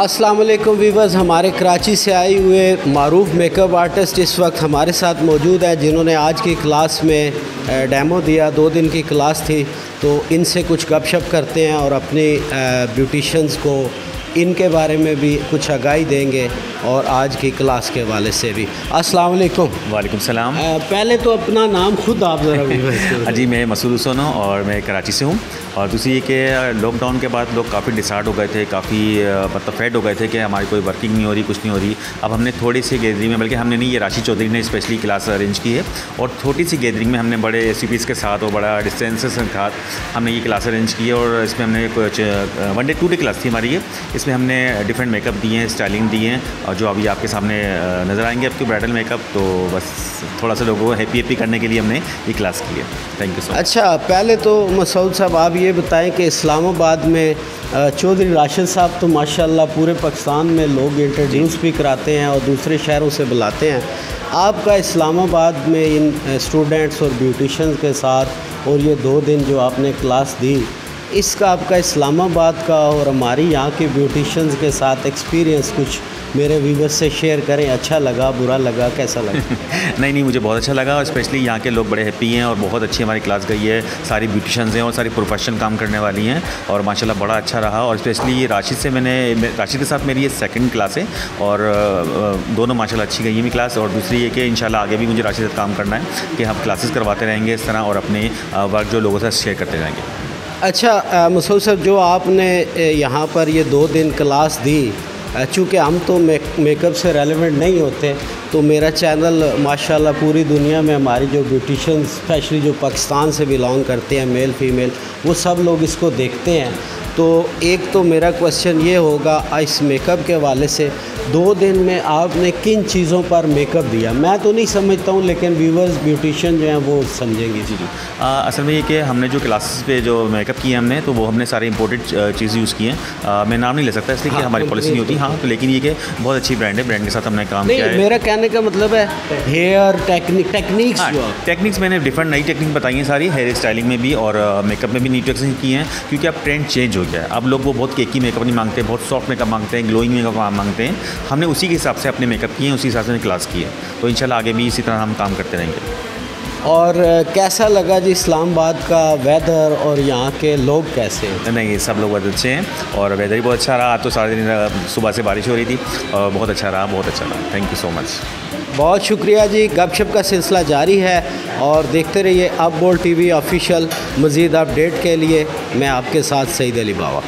السلام علیکم ویورز، ہمارے کراچی سے آئے ہوئے معروف میک اپ آرٹسٹ اس وقت ہمارے ساتھ موجود ہے جنہوں نے آج کی کلاس میں ڈیمو دیا، دو دن کی کلاس تھی۔ تو ان سے کچھ گپ شپ کرتے ہیں اور اپنی بیوٹیشنز کو ان کے بارے میں بھی کچھ آگاہی دیں گے اور آج کی کلاس کے حوالے سے بھی۔ السلام علیکم۔ وعلیکم السلام۔ پہلے تو اپنا نام خود آپ ذرا جی میں مسعود حسن ہوں اور میں کراچی سے ہوں۔ اور دوسری یہ کہ لاک ڈاؤن کے بعد لوگ کافی ڈسارڈ ہو گئے تھے کافی مطلب فیڈ ہو گئے تھے کہ ہماری کوئی ورکنگ نہیں ہو رہی کچھ نہیں ہو رہی۔ اب ہم نے تھوڑی سی گیدرنگ میں بلکہ ہم نے نہیں یہ راشد چودھری نے اسپیشلی کلاس ارینج کی ہے۔ اور چھوٹی سی گیدرنگ میں ہم نے بڑے ریسیپیز کے ساتھ اور بڑا ڈسٹینسز کے ساتھ ہم نے یہ کلاس ارینج کی ہے۔ اور اس میں ہم نے one day two day class تھی ہماری یہ۔ اس میں ہم نے ڈفرینٹ میک اپ دیے ہیں اسٹائلنگ دی ہیں، اور جو ابھی آپ کے سامنے نظر آئیں گے آپ کی برائڈل میک اپ تو بس تھوڑا سا لوگوں کو ہیپی ہیپی کرنے کے لیے ہم نے یہ کلاس کی ہے. تھینک یو سو اچھا پہلے تو مسعود صاحب، آپ یہ بتائیں کہ اسلام آباد میں چودھری راشد صاحب تو ماشاء اللہ پورے پاکستان میں لوگ انٹروڈیوس بھی کراتے ہیں اور دوسرے شہروں سے بلاتے ہیں۔ آپ کا اسلام آباد میں ان اسٹوڈنٹس اور بیوٹیشنز کے ساتھ اور یہ دو دن جو آپ نے کلاس دی اس کا آپ کا اسلام آباد کا اور ہماری یہاں کے بیوٹیشنز کے ساتھ ایکسپیرینس کچھ میرے ویورس سے شیئر کریں اچھا لگا، برا لگا، کیسا لگا؟ نہیں نہیں، مجھے بہت اچھا لگا اور اسپیشلی یہاں کے لوگ بڑے ہیپی ہیں اور بہت اچھی ہماری کلاس گئی ہے۔ ساری بیوٹیشنز ہیں اور ساری پروفیشنل کام کرنے والی ہیں اور ماشاء اللہ بڑا اچھا رہا۔ اور اسپیشلی یہ راشد سے میں نے راشد کے ساتھ میری یہ سیکنڈ کلاس ہے اور دونوں ماشاء اللہ اچھی گئی ہیں میری کلاس اور دوسری یہ کہ ان شاء اللہ آگے بھی مجھے راشد سے کام کرنا ہے کہ ہم کلاسز کرواتے رہیں گے اس طرح اور اپنے ورک جو لوگوں سے شیئر کرتے رہیں گے۔ اچھا مسعود صاحب جو آپ نے یہاں پر یہ دو دن کلاس دی چونکہ ہم تو میک اپ سے ریلیونٹ نہیں ہوتے، تو میرا چینل ماشاء اللہ پوری دنیا میں ہماری جو بیوٹیشن اسپیشلی جو پاکستان سے بلانگ کرتے ہیں میل فیمیل وہ سب لوگ اس کو دیکھتے ہیں۔ تو ایک تو میرا کوشچن یہ ہوگا اس میک اپ کے حوالے سے دو دن میں آپ نے کن چیزوں پر میک اپ دیا؟ میں تو نہیں سمجھتا ہوں لیکن ویورز بیوٹیشین جو ہیں وہ سمجھیں گے۔ جی جی۔ اصل میں یہ کہ ہم نے جو کلاسز پہ جو میک اپ کیے ہم نے تو وہ ہم نے سارے امپورٹنٹ چیزیں یوز کی ہیں۔ میں نام نہیں لے سکتا اس لیے کہ ہاں، ہماری پالیسی نہیں ہوتی۔ ہاں تو لیکن یہ کہ بہت اچھی برانڈ ہے برانڈ کے ساتھ ہم نے کام کیا ہے۔ میرا کہنے کا مطلب ہے ہیئر ٹیکنیکس ٹیکنیکس میں نے ڈفرنٹ نئی ٹیکنیک بتائی ہیں ساری ہیئر اسٹائلنگ میں بھی اور میک اپ میں بھی نئی ٹیکنیک کی ہیں۔ کیونکہ اب ٹرینڈ چینج ہو گیا ہے اب لوگ وہ بہت کیکی میک اپ نہیں مانگتے بہت سافٹ میک اپ مانگتے ہیں گلوئنگ میک اپ مانگتے ہیں ہم نے اسی کے حساب سے اپنے میک اپ کیے ہیں اسی حساب سے کلاس کی ہے تو ان شاء اللہ آگے بھی اسی طرح ہم کام کرتے رہیں گے اور کیسا لگا جی اسلام آباد کا ویدر اور یہاں کے لوگ کیسے ہیں نہیں سب لوگ بہت اچھے ہیں اور ویدر بھی بہت اچھا رہا تو سارے دن صبح سے بارش ہو رہی تھی اور بہت اچھا رہا بہت اچھا رہا تھینک یو سو مچ بہت شکریہ جی گپ شپ کا سلسلہ جاری ہے اور دیکھتے رہیے اب بول ٹی وی آفیشیل مزید اپڈیٹ کے لیے، میں آپ کے ساتھ سعید علی بابا